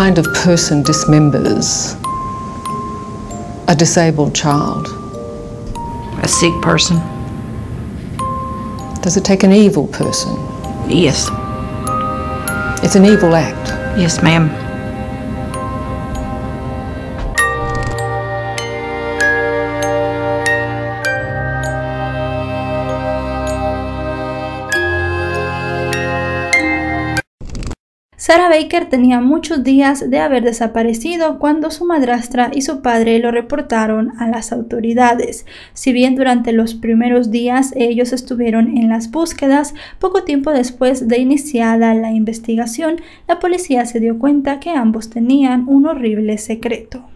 What kind of person dismembers a disabled child? A sick person. Does it take an evil person? Yes. It's an evil act. Yes, ma'am. Sarah Baker tenía muchos días de haber desaparecido cuando su madrastra y su padre lo reportaron a las autoridades. Si bien durante los primeros días ellos estuvieron en las búsquedas, poco tiempo después de iniciada la investigación, la policía se dio cuenta que ambos tenían un horrible secreto.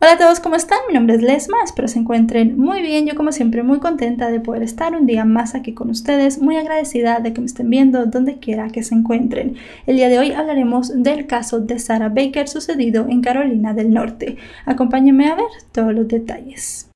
Hola a todos, ¿cómo están? Mi nombre es Lesma, espero se encuentren muy bien. Yo como siempre muy contenta de poder estar un día más aquí con ustedes, muy agradecida de que me estén viendo donde quiera que se encuentren. El día de hoy hablaremos del caso de Sarah Baker sucedido en Carolina del Norte. Acompáñenme a ver todos los detalles.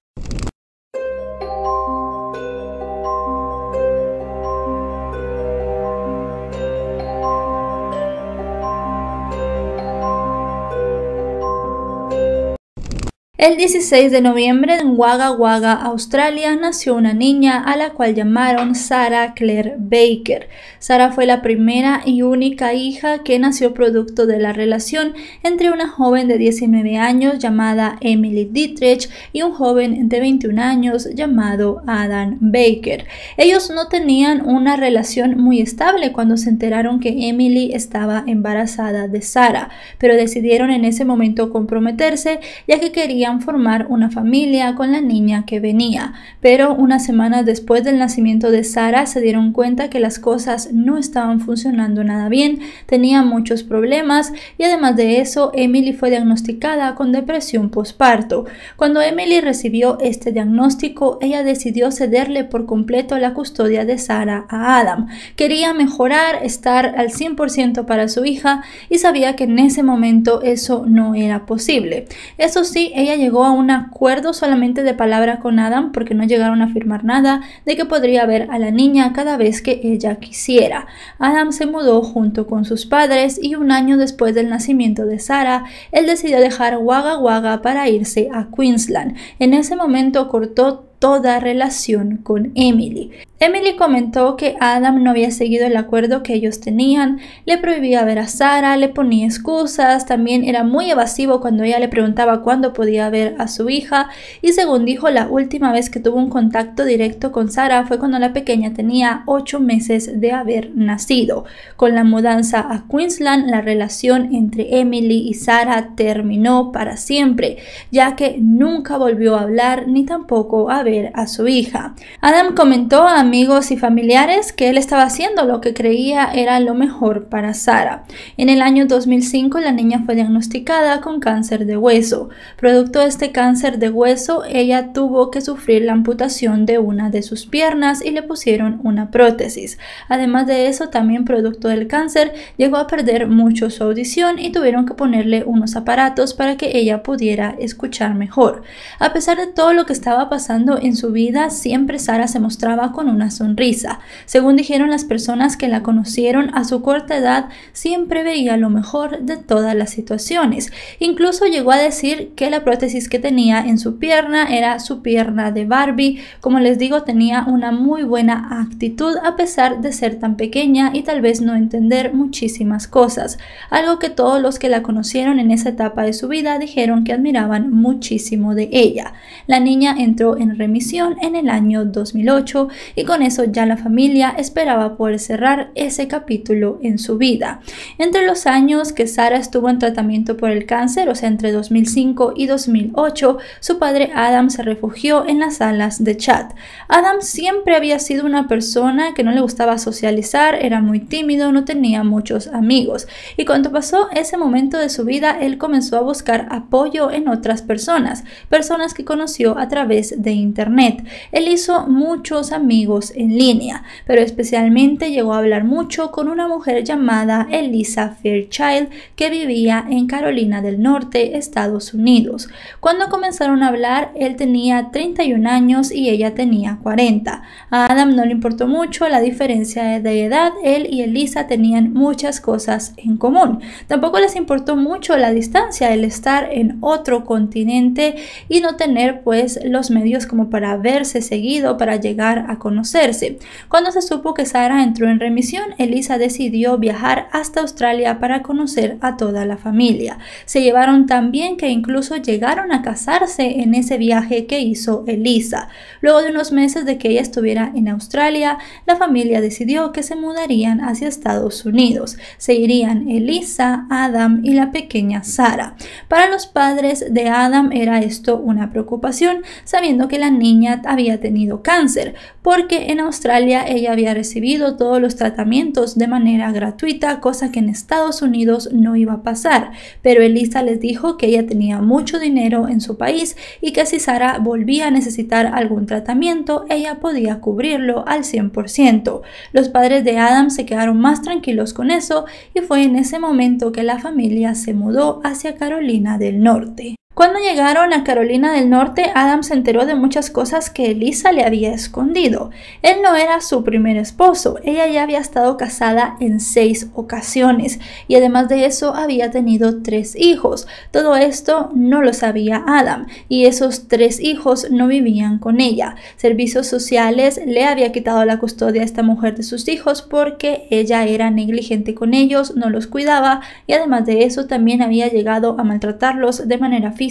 El 16 de noviembre en Wagga Wagga, Australia, nació una niña a la cual llamaron Sarah Claire Baker. Sarah fue la primera y única hija que nació producto de la relación entre una joven de 19 años llamada Emily Dietrich y un joven de 21 años llamado Adam Baker. Ellos no tenían una relación muy estable cuando se enteraron que Emily estaba embarazada de Sarah, pero decidieron en ese momento comprometerse ya que querían formar una familia con la niña que venía, pero unas semanas después del nacimiento de Sara se dieron cuenta que las cosas no estaban funcionando nada bien, tenía muchos problemas y además de eso Emily fue diagnosticada con depresión postparto. Cuando Emily recibió este diagnóstico, ella decidió cederle por completo la custodia de Sara a Adam. Quería mejorar, estar al 100% para su hija y sabía que en ese momento eso no era posible. Eso sí, ella llegó a un acuerdo solamente de palabra con Adam porque no llegaron a firmar nada de que podría ver a la niña cada vez que ella quisiera. Adam se mudó junto con sus padres y un año después del nacimiento de Sarah, él decidió dejar Wagga Wagga para irse a Queensland. En ese momento cortó toda relación con Emily. Emily comentó que Adam no había seguido el acuerdo que ellos tenían, le prohibía ver a Sara, le ponía excusas, también era muy evasivo cuando ella le preguntaba cuándo podía ver a su hija y según dijo la última vez que tuvo un contacto directo con Sara fue cuando la pequeña tenía 8 meses de haber nacido. Con la mudanza a Queensland la relación entre Emily y Sara terminó para siempre, ya que nunca volvió a hablar ni tampoco a ver a su hija. Adam comentó a amigos y familiares que él estaba haciendo lo que creía era lo mejor para Sara. En el año 2005 la niña fue diagnosticada con cáncer de hueso. Producto de este cáncer de hueso, ella tuvo que sufrir la amputación de una de sus piernas y le pusieron una prótesis. Además de eso, también producto del cáncer, llegó a perder mucho su audición y tuvieron que ponerle unos aparatos para que ella pudiera escuchar mejor. A pesar de todo lo que estaba pasando en su vida, siempre Sara se mostraba con una sonrisa. Según dijeron las personas que la conocieron a su corta edad, siempre veía lo mejor de todas las situaciones. Incluso llegó a decir que la prótesis que tenía en su pierna era su pierna de Barbie. Como les digo, tenía una muy buena actitud a pesar de ser tan pequeña y tal vez no entender muchísimas cosas. Algo que todos los que la conocieron en esa etapa de su vida dijeron que admiraban muchísimo de ella. La niña entró en remisión en el año 2008 y con eso ya la familia esperaba poder cerrar ese capítulo en su vida. Entre los años que Sara estuvo en tratamiento por el cáncer, o sea, entre 2005 y 2008, su padre Adam se refugió en las salas de chat. Adam siempre había sido una persona que no le gustaba socializar, era muy tímido, no tenía muchos amigos. Y cuando pasó ese momento de su vida, él comenzó a buscar apoyo en otras personas, personas que conoció a través de internet internet. Él hizo muchos amigos en línea, pero especialmente llegó a hablar mucho con una mujer llamada Elisa Fairchild que vivía en Carolina del Norte, Estados Unidos. Cuando comenzaron a hablar, él tenía 31 años y ella tenía 40. A Adam no le importó mucho la diferencia de edad, él y Elisa tenían muchas cosas en común. Tampoco les importó mucho la distancia, el estar en otro continente y no tener pues los medios como para verse seguido, para llegar a conocerse. Cuando se supo que Sara entró en remisión, Elisa decidió viajar hasta Australia para conocer a toda la familia. Se llevaron tan bien que incluso llegaron a casarse en ese viaje que hizo Elisa. Luego de unos meses de que ella estuviera en Australia, la familia decidió que se mudarían hacia Estados Unidos. Se irían Elisa, Adam y la pequeña Sara. Para los padres de Adam era esto una preocupación, sabiendo que la niña había tenido cáncer, porque en Australia ella había recibido todos los tratamientos de manera gratuita, cosa que en Estados Unidos no iba a pasar. Pero Elisa les dijo que ella tenía mucho dinero en su país y que si Sara volvía a necesitar algún tratamiento, ella podía cubrirlo al 100%. Los padres de Adam se quedaron más tranquilos con eso y fue en ese momento que la familia se mudó hacia Carolina del Norte. Cuando llegaron a Carolina del Norte, Adam se enteró de muchas cosas que Elisa le había escondido. Él no era su primer esposo, ella ya había estado casada en seis ocasiones y además de eso había tenido tres hijos. Todo esto no lo sabía Adam y esos tres hijos no vivían con ella. Servicios sociales le había quitado la custodia a esta mujer de sus hijos porque ella era negligente con ellos, no los cuidaba y además de eso también había llegado a maltratarlos de manera física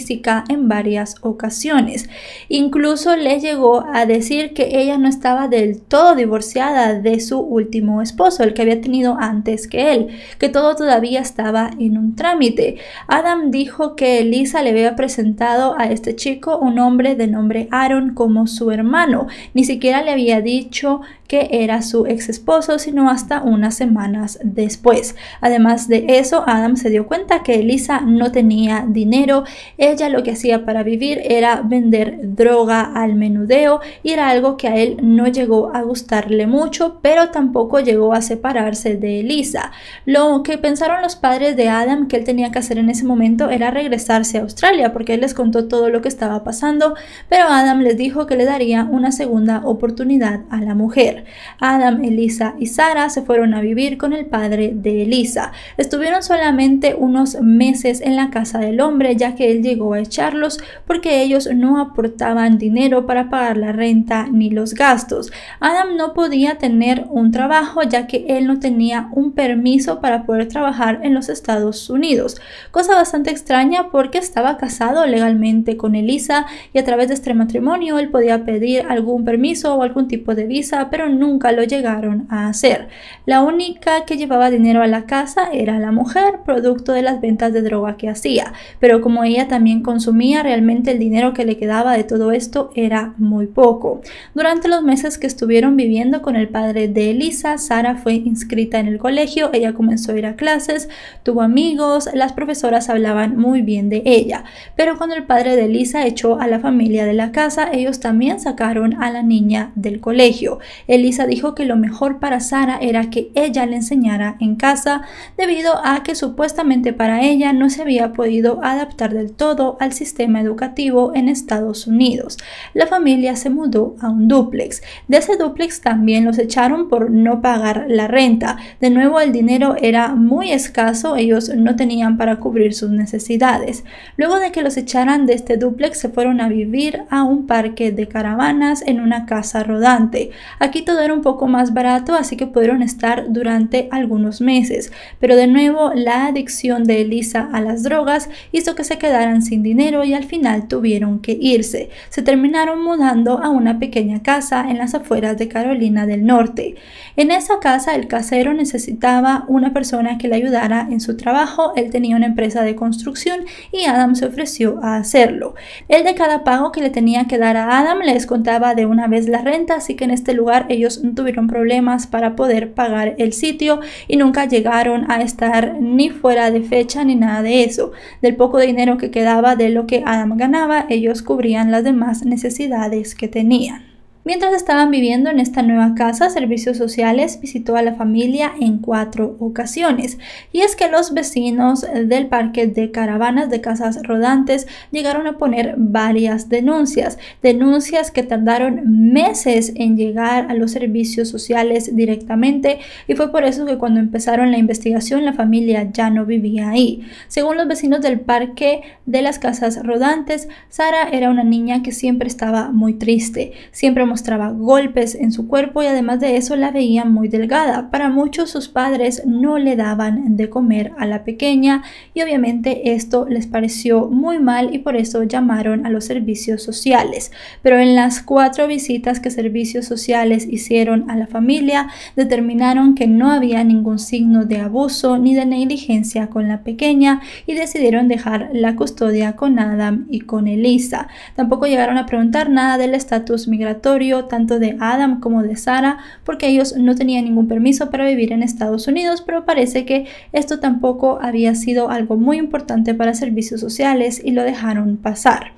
en varias ocasiones. Incluso le llegó a decir que ella no estaba del todo divorciada de su último esposo, el que había tenido antes que él, que todo todavía estaba en un trámite. Adam dijo que Elisa le había presentado a este chico un hombre de nombre Aaron como su hermano. Ni siquiera le había dicho que era su ex esposo, sino hasta unas semanas después. Además de eso, Adam se dio cuenta que Elisa no tenía dinero. Ella lo que hacía para vivir era vender droga al menudeo y era algo que a él no llegó a gustarle mucho, pero tampoco llegó a separarse de Elisa. Lo que pensaron los padres de Adam que él tenía que hacer en ese momento era regresarse a Australia porque él les contó todo lo que estaba pasando, pero Adam les dijo que le daría una segunda oportunidad a la mujer. Adam, Elisa y Sara se fueron a vivir con el padre de Elisa. Estuvieron solamente unos meses en la casa del hombre ya que él llegó a echarlos porque ellos no aportaban dinero para pagar la renta ni los gastos. Adam no podía tener un trabajo ya que él no tenía un permiso para poder trabajar en los Estados Unidos, cosa bastante extraña porque estaba casado legalmente con Elisa y a través de este matrimonio él podía pedir algún permiso o algún tipo de visa, pero nunca lo llegaron a hacer. La única que llevaba dinero a la casa era la mujer, producto de las ventas de droga que hacía, pero como ella también consumía, realmente el dinero que le quedaba de todo esto era muy poco. Durante los meses que estuvieron viviendo con el padre de Elisa, Sara fue inscrita en el colegio, ella comenzó a ir a clases, tuvo amigos, las profesoras hablaban muy bien de ella, pero cuando el padre de Elisa echó a la familia de la casa, ellos también sacaron a la niña del colegio. Elisa dijo que lo mejor para Sara era que ella le enseñara en casa debido a que supuestamente para ella no se había podido adaptar del todo al sistema educativo en Estados Unidos. La familia se mudó a un duplex. De ese duplex también los echaron por no pagar la renta. De nuevo el dinero era muy escaso, ellos no tenían para cubrir sus necesidades. Luego de que los echaran de este duplex se fueron a vivir a un parque de caravanas en una casa rodante. Aquí todo era un poco más barato, así que pudieron estar durante algunos meses. Pero de nuevo, la adicción de Elisa a las drogas hizo que se quedaran sin dinero y al final tuvieron que irse. Se terminaron mudando a una pequeña casa en las afueras de Carolina del Norte. En esa casa el casero necesitaba una persona que le ayudara en su trabajo. Él tenía una empresa de construcción y Adam se ofreció a hacerlo. Él de cada pago que le tenía que dar a Adam les contaba de una vez la renta, así que en este lugar ellos no tuvieron problemas para poder pagar el sitio y nunca llegaron a estar ni fuera de fecha ni nada de eso. Del poco dinero que quedaba de lo que Adam ganaba, ellos cubrían las demás necesidades que tenían. Mientras estaban viviendo en esta nueva casa, Servicios Sociales visitó a la familia en cuatro ocasiones. Y es que los vecinos del parque de caravanas de casas rodantes llegaron a poner varias denuncias, denuncias que tardaron meses en llegar a los servicios sociales directamente y fue por eso que cuando empezaron la investigación la familia ya no vivía ahí. Según los vecinos del parque de las casas rodantes, Sara era una niña que siempre estaba muy triste, siempre mostraba golpes en su cuerpo y además de eso la veían muy delgada. Para muchos sus padres no le daban de comer a la pequeña y obviamente esto les pareció muy mal y por eso llamaron a los servicios sociales. Pero en las cuatro visitas que servicios sociales hicieron a la familia determinaron que no había ningún signo de abuso ni de negligencia con la pequeña y decidieron dejar la custodia con Adam y con Elisa. Tampoco llegaron a preguntar nada del estatus migratorio tanto de Adam como de Sara porque ellos no tenían ningún permiso para vivir en Estados Unidos, pero parece que esto tampoco había sido algo muy importante para servicios sociales y lo dejaron pasar.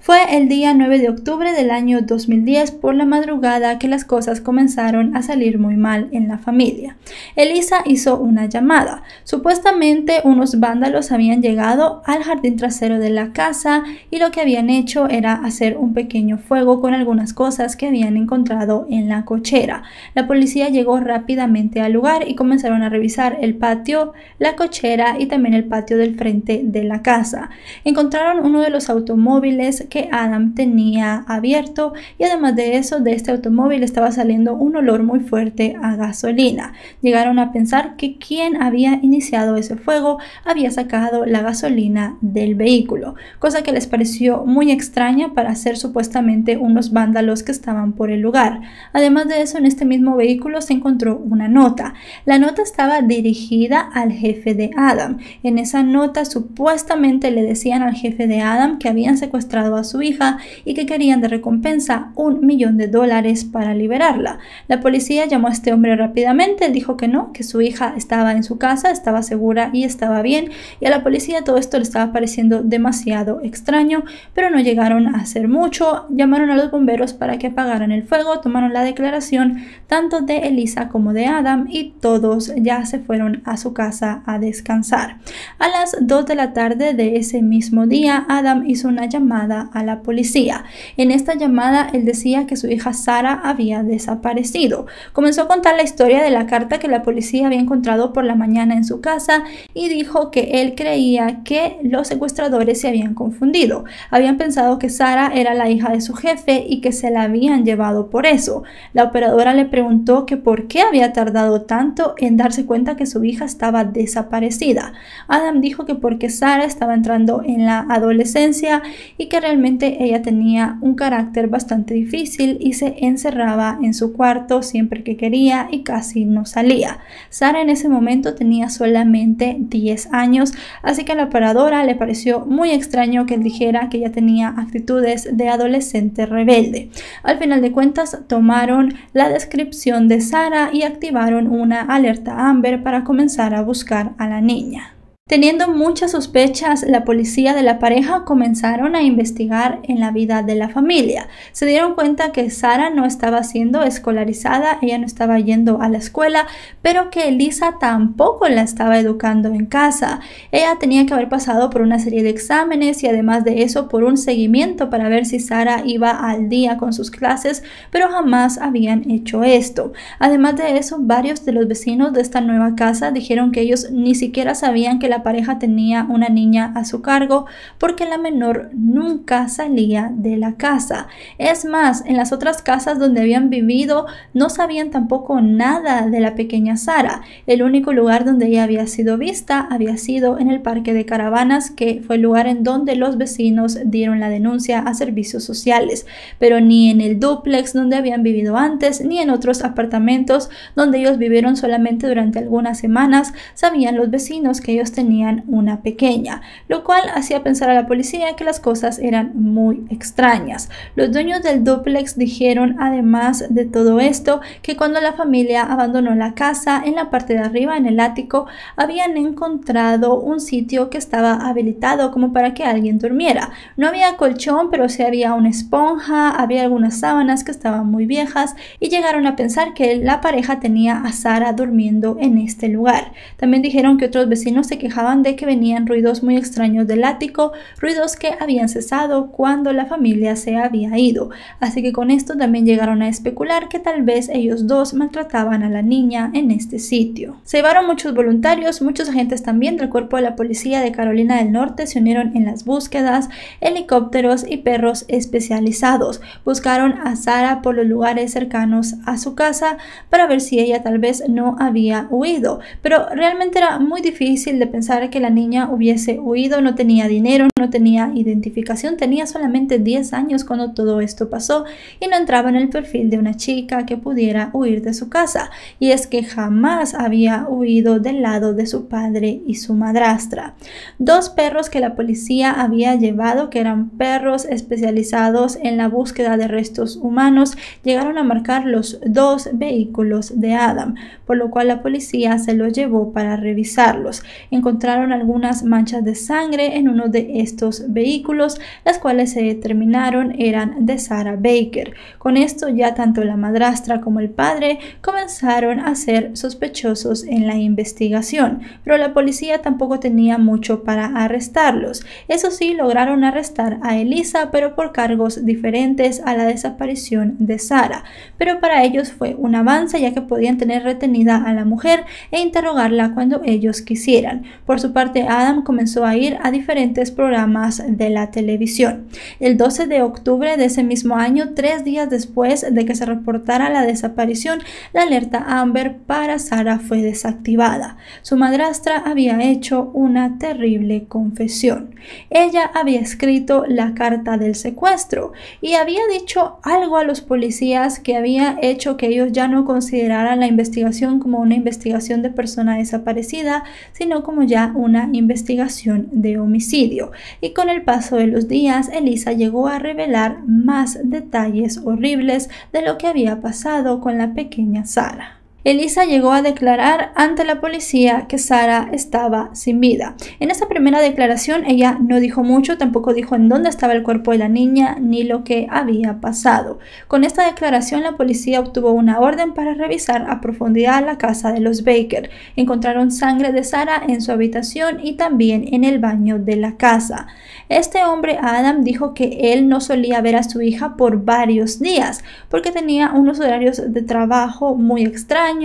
Fue el día 9 de octubre del año 2010 por la madrugada que las cosas comenzaron a salir muy mal en la familia. Elisa hizo una llamada. Supuestamente unos vándalos habían llegado al jardín trasero de la casa y lo que habían hecho era hacer un pequeño fuego con algunas cosas que habían encontrado en la cochera. La policía llegó rápidamente al lugar y comenzaron a revisar el patio, la cochera y también el patio del frente de la casa. Encontraron uno de los automóviles que Adam tenía abierto y además de eso de este automóvil estaba saliendo un olor muy fuerte a gasolina. Llegaron a pensar que quien había iniciado ese fuego había sacado la gasolina del vehículo, cosa que les pareció muy extraña para ser supuestamente unos vándalos que estaban por el lugar. Además de eso en este mismo vehículo se encontró una nota. La nota estaba dirigida al jefe de Adam. En esa nota supuestamente le decían al jefe de Adam que habían secuestrado a su hija y que querían de recompensa un millón de dólares para liberarla. La policía llamó a este hombre rápidamente, dijo que no, que su hija estaba en su casa, estaba segura y estaba bien, y a la policía todo esto le estaba pareciendo demasiado extraño, pero no llegaron a hacer mucho, llamaron a los bomberos para que apagaran el fuego, tomaron la declaración tanto de Elisa como de Adam y todos ya se fueron a su casa a descansar. A las 2 de la tarde de ese mismo día, Adam hizo una llamada a la policía. En esta llamada él decía que su hija Sara había desaparecido. Comenzó a contar la historia de la carta que la policía había encontrado por la mañana en su casa y dijo que él creía que los secuestradores se habían confundido. Habían pensado que Sara era la hija de su jefe y que se la habían llevado por eso. La operadora le preguntó que por qué había tardado tanto en darse cuenta que su hija estaba desaparecida. Adam dijo que porque Sara estaba entrando en la adolescencia y que realmente ella tenía un carácter bastante difícil y se encerraba en su cuarto siempre que quería y casi no salía. Sara en ese momento tenía solamente 10 años, así que a la operadora le pareció muy extraño que dijera que ella tenía actitudes de adolescente rebelde. Al final de cuentas tomaron la descripción de Sara y activaron una alerta Amber para comenzar a buscar a la niña. Teniendo muchas sospechas, la policía de la pareja comenzaron a investigar en la vida de la familia. Se dieron cuenta que Sara no estaba siendo escolarizada, ella no estaba yendo a la escuela, pero que Elisa tampoco la estaba educando en casa. Ella tenía que haber pasado por una serie de exámenes y además de eso por un seguimiento para ver si Sara iba al día con sus clases, pero jamás habían hecho esto. Además de eso, varios de los vecinos de esta nueva casa dijeron que ellos ni siquiera sabían que la pareja tenía una niña a su cargo porque la menor nunca salía de la casa. Es más, en las otras casas donde habían vivido no sabían tampoco nada de la pequeña Sara. El único lugar donde ella había sido vista había sido en el parque de caravanas, que fue el lugar en donde los vecinos dieron la denuncia a servicios sociales, pero ni en el duplex donde habían vivido antes, ni en otros apartamentos donde ellos vivieron solamente durante algunas semanas, sabían los vecinos que ellos tenían una pequeña, lo cual hacía pensar a la policía que las cosas eran muy extrañas. Los dueños del duplex dijeron además de todo esto que cuando la familia abandonó la casa en la parte de arriba en el ático habían encontrado un sitio que estaba habilitado como para que alguien durmiera. No había colchón pero sí había una esponja, había algunas sábanas que estaban muy viejas y llegaron a pensar que la pareja tenía a Sara durmiendo en este lugar. También dijeron que otros vecinos se de que venían ruidos muy extraños del ático, ruidos que habían cesado cuando la familia se había ido. Así que con esto también llegaron a especular que tal vez ellos dos maltrataban a la niña en este sitio. Se llevaron muchos voluntarios, muchos agentes también del cuerpo de la policía de Carolina del Norte se unieron en las búsquedas, helicópteros y perros especializados. Buscaron a Sara por los lugares cercanos a su casa para ver si ella tal vez no había huido, pero realmente era muy difícil de pensar que la niña hubiese huido, no tenía dinero, no tenía identificación, tenía solamente 10 años cuando todo esto pasó y no entraba en el perfil de una chica que pudiera huir de su casa, y es que jamás había huido del lado de su padre y su madrastra. Dos perros que la policía había llevado, que eran perros especializados en la búsqueda de restos humanos, llegaron a marcar los dos vehículos de Adam, por lo cual la policía se los llevó para revisarlos. Encontraron algunas manchas de sangre en uno de estos vehículos, las cuales se determinaron eran de Sarah Baker. Con esto ya tanto la madrastra como el padre comenzaron a ser sospechosos en la investigación, pero la policía tampoco tenía mucho para arrestarlos. Eso sí, lograron arrestar a Elisa, pero por cargos diferentes a la desaparición de Sara. Pero para ellos fue un avance ya que podían tener retenida a la mujer e interrogarla cuando ellos quisieran. Por su parte, Adam comenzó a ir a diferentes programas de la televisión. El 12 de octubre de ese mismo año, tres días después de que se reportara la desaparición, la alerta Amber para Sara fue desactivada. Su madrastra había hecho una terrible confesión. Ella había escrito la carta del secuestro y había dicho algo a los policías que había hecho que ellos ya no consideraran la investigación como una investigación de persona desaparecida, sino como ya una investigación de homicidio. Y con el paso de los días, Elisa llegó a revelar más detalles horribles de lo que había pasado con la pequeña Sara. Elisa llegó a declarar ante la policía que Sara estaba sin vida. En esa primera declaración ella no dijo mucho, tampoco dijo en dónde estaba el cuerpo de la niña ni lo que había pasado. Con esta declaración la policía obtuvo una orden para revisar a profundidad la casa de los Baker. Encontraron sangre de Sara en su habitación y también en el baño de la casa. Este hombre Adam dijo que él no solía ver a su hija por varios días porque tenía unos horarios de trabajo muy extraños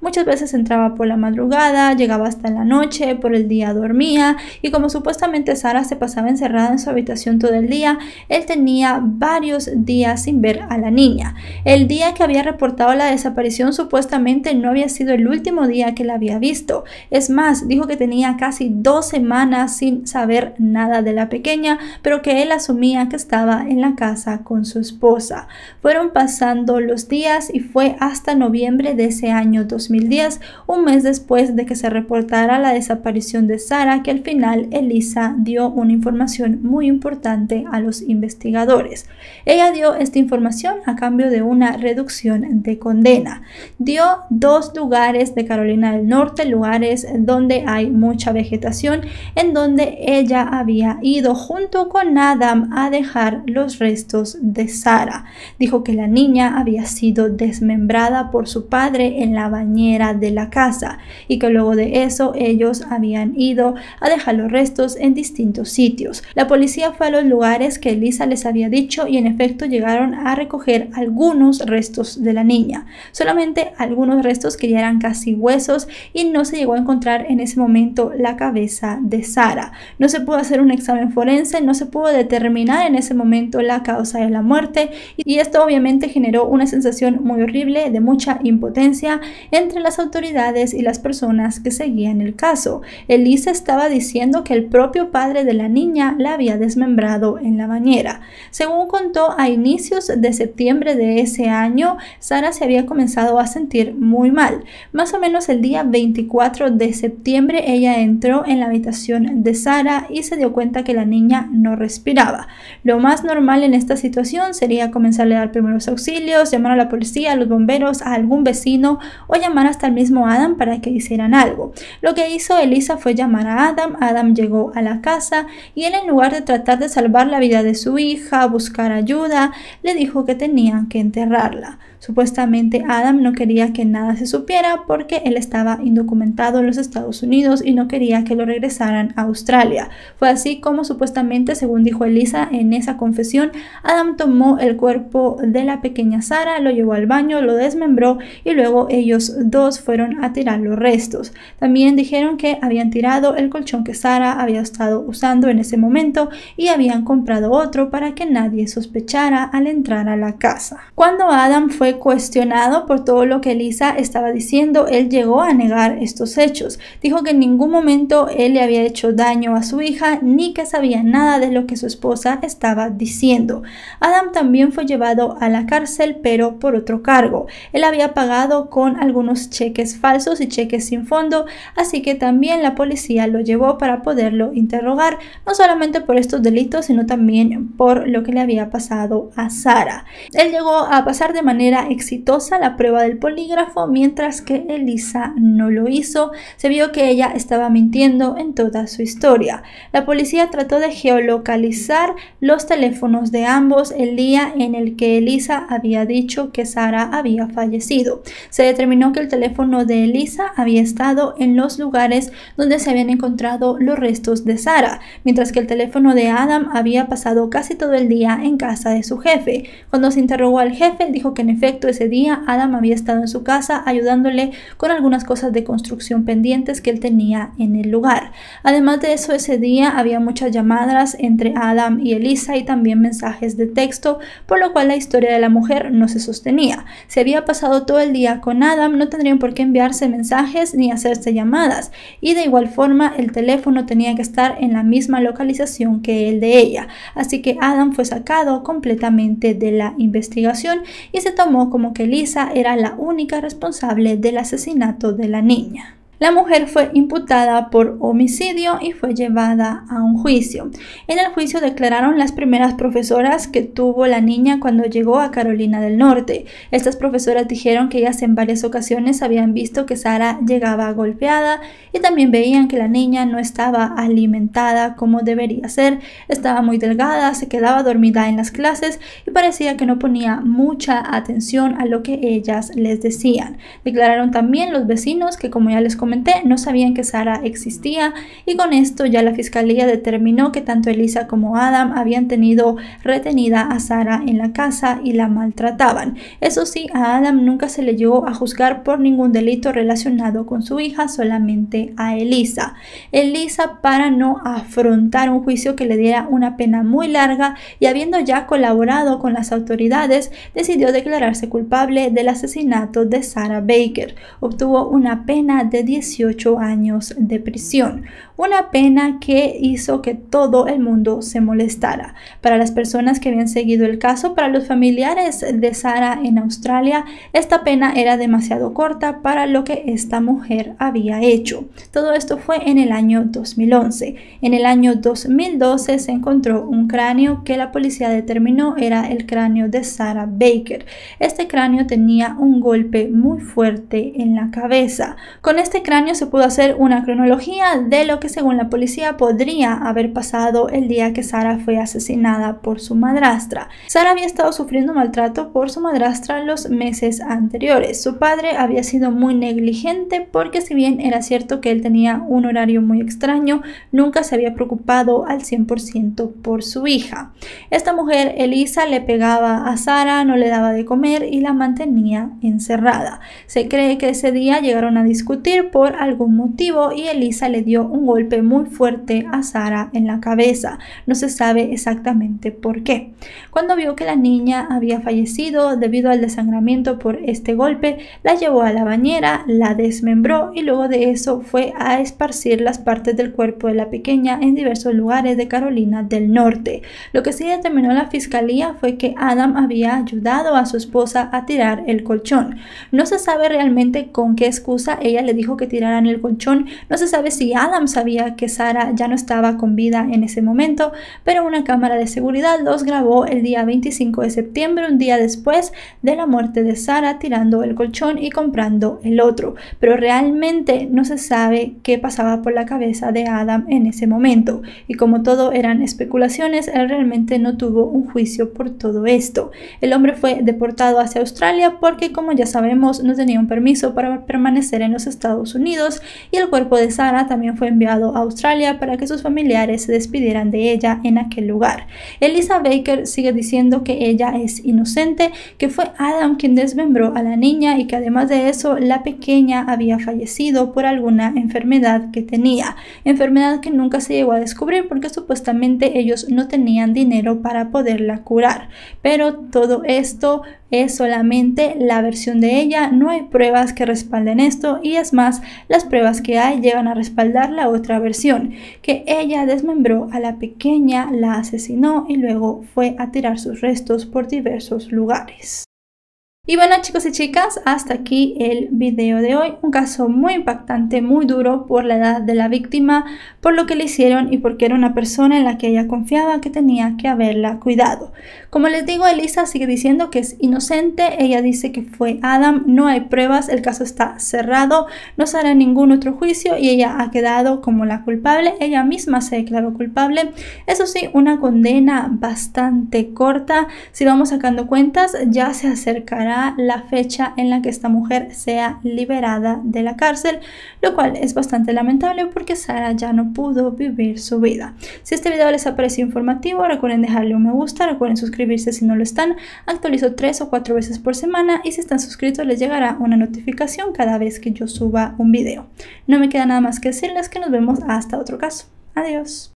muchas veces entraba por la madrugada, llegaba hasta la noche, por el día dormía y como supuestamente Sara se pasaba encerrada en su habitación todo el día, él tenía varios días sin ver a la niña. El día que había reportado la desaparición supuestamente no había sido el último día que la había visto. Es más, dijo que tenía casi dos semanas sin saber nada de la pequeña, pero que él asumía que estaba en la casa con su esposa. Fueron pasando los días y fue hasta noviembre de ese año 2010, un mes después de que se reportara la desaparición de Sara, que al final Elisa dio una información muy importante a los investigadores. Ella dio esta información a cambio de una reducción de condena. Dio dos lugares de Carolina del Norte, lugares donde hay mucha vegetación, en donde ella había ido junto con Adam a dejar los restos de Sara. Dijo que la niña había sido desmembrada por su padre en la bañera de la casa y que luego de eso ellos habían ido a dejar los restos en distintos sitios. La policía fue a los lugares que Elisa les había dicho y en efecto llegaron a recoger algunos restos de la niña. Solamente algunos restos que ya eran casi huesos y no se llegó a encontrar en ese momento la cabeza de Sara. No se pudo hacer un examen forense, no se pudo determinar en ese momento la causa de la muerte y esto obviamente generó una sensación muy horrible de mucha impotencia entre las autoridades y las personas que seguían el caso. Elisa estaba diciendo que el propio padre de la niña la había desmembrado en la bañera. Según contó, a inicios de septiembre de ese año, Sara se había comenzado a sentir muy mal. Más o menos el día 24 de septiembre ella entró en la habitación de Sara y se dio cuenta que la niña no respiraba. Lo más normal en esta situación sería comenzarle a dar primeros auxilios, llamar a la policía, a los bomberos, a algún vecino o llamar hasta el mismo Adam para que hicieran algo. Lo que hizo Elisa fue llamar a Adam, Adam llegó a la casa y él en lugar de tratar de salvar la vida de su hija, buscar ayuda, le dijo que tenían que enterrarla. Supuestamente Adam no quería que nada se supiera porque él estaba indocumentado en los Estados Unidos y no quería que lo regresaran a Australia. Fue así como supuestamente, según dijo Elisa en esa confesión, Adam tomó el cuerpo de la pequeña Sara, lo llevó al baño, lo desmembró y luego ellos dos fueron a tirar los restos. También dijeron que habían tirado el colchón que Sara había estado usando en ese momento y habían comprado otro para que nadie sospechara al entrar a la casa. Cuando Adam fue cuestionado por todo lo que Elisa estaba diciendo, él llegó a negar estos hechos. Dijo que en ningún momento él le había hecho daño a su hija ni que sabía nada de lo que su esposa estaba diciendo. Adam también fue llevado a la cárcel, pero por otro cargo. Él había pagado con algunos cheques falsos y cheques sin fondo, así que también la policía lo llevó para poderlo interrogar, no solamente por estos delitos, sino también por lo que le había pasado a Sara. Él llegó a pasar de manera exitosa la prueba del polígrafo, mientras que Elisa no lo hizo. Se vio que ella estaba mintiendo en toda su historia. La policía trató de geolocalizar los teléfonos de ambos el día en el que Elisa había dicho que Sara había fallecido. Se determinó que el teléfono de Elisa había estado en los lugares donde se habían encontrado los restos de Sara, mientras que el teléfono de Adam había pasado casi todo el día en casa de su jefe. Cuando se interrogó al jefe, dijo que en efecto ese día Adam había estado en su casa ayudándole con algunas cosas de construcción pendientes que él tenía en el lugar. Además de eso, ese día había muchas llamadas entre Adam y Elisa y también mensajes de texto, por lo cual la historia de la mujer no se sostenía. Si había pasado todo el día con Adam, no tendrían por qué enviarse mensajes ni hacerse llamadas, y de igual forma el teléfono tenía que estar en la misma localización que el de ella. Así que Adam fue sacado completamente de la investigación y se tomó como que Lisa era la única responsable del asesinato de la niña. La mujer fue imputada por homicidio y fue llevada a un juicio. En el juicio declararon las primeras profesoras que tuvo la niña cuando llegó a Carolina del Norte. Estas profesoras dijeron que ellas en varias ocasiones habían visto que Sara llegaba golpeada y también veían que la niña no estaba alimentada como debería ser, estaba muy delgada, se quedaba dormida en las clases y parecía que no ponía mucha atención a lo que ellas les decían. Declararon también los vecinos que como ya les comenté, no sabían que Sara existía y con esto ya la fiscalía determinó que tanto Elisa como Adam habían tenido retenida a Sara en la casa y la maltrataban. Eso sí, a Adam nunca se le llegó a juzgar por ningún delito relacionado con su hija, solamente a Elisa. Elisa, para no afrontar un juicio que le diera una pena muy larga y habiendo ya colaborado con las autoridades, decidió declararse culpable del asesinato de Sarah Baker. Obtuvo una pena de 18 años de prisión, una pena que hizo que todo el mundo se molestara. Para las personas que habían seguido el caso, para los familiares de Sara en Australia, esta pena era demasiado corta para lo que esta mujer había hecho. Todo esto fue en el año 2011. En el año 2012 se encontró un cráneo que la policía determinó era el cráneo de Sarah Baker. Este cráneo tenía un golpe muy fuerte en la cabeza. Con este cráneo se pudo hacer una cronología de lo que según la policía podría haber pasado el día que Sara fue asesinada por su madrastra. Sara había estado sufriendo maltrato por su madrastra los meses anteriores. Su padre había sido muy negligente porque si bien era cierto que él tenía un horario muy extraño, nunca se había preocupado al 100% por su hija. Esta mujer, Elisa, le pegaba a Sara, no le daba de comer y la mantenía encerrada. Se cree que ese día llegaron a discutir por algún motivo y Elisa le dio un golpe muy fuerte a Sara en la cabeza. No se sabe exactamente por qué. Cuando vio que la niña había fallecido debido al desangramiento por este golpe, la llevó a la bañera, la desmembró y luego de eso fue a esparcir las partes del cuerpo de la pequeña en diversos lugares de Carolina del Norte. Lo que sí determinó la fiscalía fue que Adam había ayudado a su esposa a tirar el colchón. No se sabe realmente con qué excusa ella le dijo que tiraran el colchón. No se sabe si Adam sabía que Sara ya no estaba con vida en ese momento, pero una cámara de seguridad los grabó el día 25 de septiembre, un día después de la muerte de Sara, tirando el colchón y comprando el otro. Pero realmente no se sabe qué pasaba por la cabeza de Adam en ese momento. Y como todo eran especulaciones, él realmente no tuvo un juicio por todo esto. El hombre fue deportado hacia Australia porque, como ya sabemos, no tenía un permiso para permanecer en los Estados Unidos y el cuerpo de Sara también fue enviado a Australia para que sus familiares se despidieran de ella en aquel lugar. Elisa Baker sigue diciendo que ella es inocente, que fue Adam quien desmembró a la niña y que además de eso la pequeña había fallecido por alguna enfermedad que tenía, enfermedad que nunca se llegó a descubrir porque supuestamente ellos no tenían dinero para poderla curar. Pero todo esto es solamente la versión de ella, no hay pruebas que respalden esto y es más, las pruebas que hay llegan a respaldar la otra versión, que ella desmembró a la pequeña, la asesinó y luego fue a tirar sus restos por diversos lugares. Y bueno chicos y chicas, hasta aquí el video de hoy. Un caso muy impactante, muy duro por la edad de la víctima, por lo que le hicieron y porque era una persona en la que ella confiaba que tenía que haberla cuidado. Como les digo, Elisa sigue diciendo que es inocente, ella dice que fue Adam, no hay pruebas, el caso está cerrado, no se hará ningún otro juicio y ella ha quedado como la culpable, ella misma se declaró culpable. Eso sí, una condena bastante corta, si vamos sacando cuentas ya se acercará la fecha en la que esta mujer sea liberada de la cárcel, lo cual es bastante lamentable porque Sara ya no pudo vivir su vida. Si este video les ha parecido informativo, recuerden dejarle un me gusta, recuerden suscribirse si no lo están, actualizo tres o cuatro veces por semana y si están suscritos les llegará una notificación cada vez que yo suba un video. No me queda nada más que decirles que nos vemos hasta otro caso. Adiós.